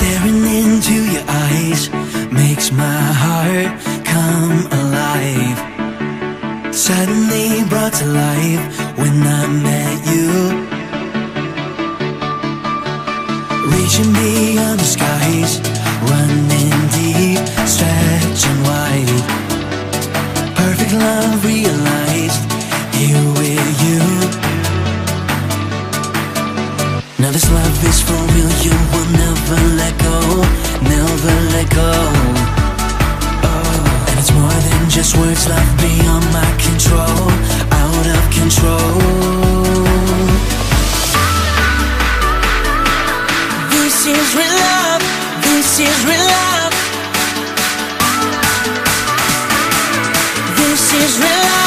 Staring into your eyes makes my heart come alive. Suddenly brought to life when I met you. Reaching beyond the skies, running deep, stretching wide. Perfect love realized, here with you. Now this love is for real, you want never let go. Oh. And it's more than just words left beyond my control Out of control. This is real love, this is real love. This is real love.